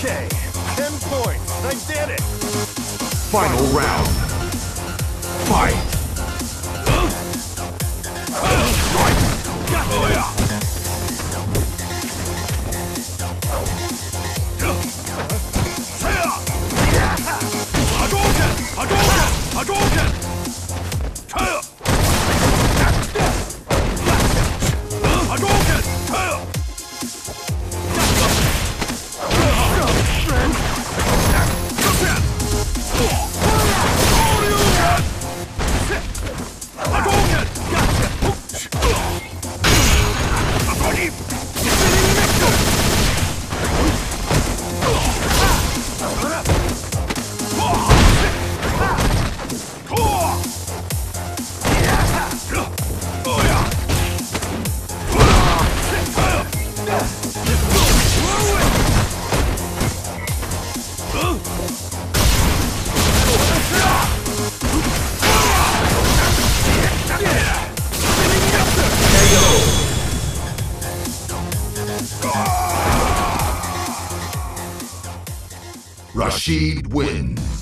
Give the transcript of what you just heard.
Okay, 10 points. I did it. Final round. Fight! Rashid wins.